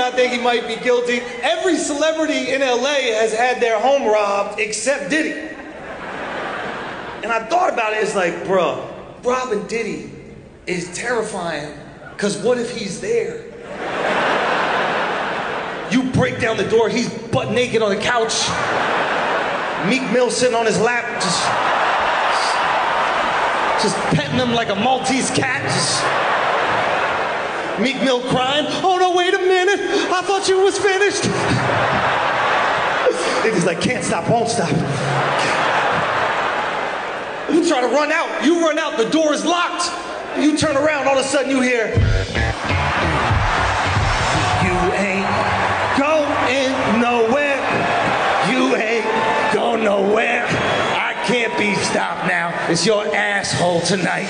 only I think he might be guilty. Every celebrity in LA has had their home robbed except Diddy. And I thought about it, it's like, bruh, robbing Diddy is terrifying, because what if he's there? You break down the door, he's butt naked on the couch. Meek Mill sitting on his lap, just, just petting him like a Maltese cat. Just, Meek Mill crying, I thought you was finished. Niggas like, can't stop, won't stop. You try to run out, you run out, the door is locked. You turn around, all of a sudden you hear, you ain't going nowhere. You ain't going nowhere. I can't be stopped now. It's your asshole tonight.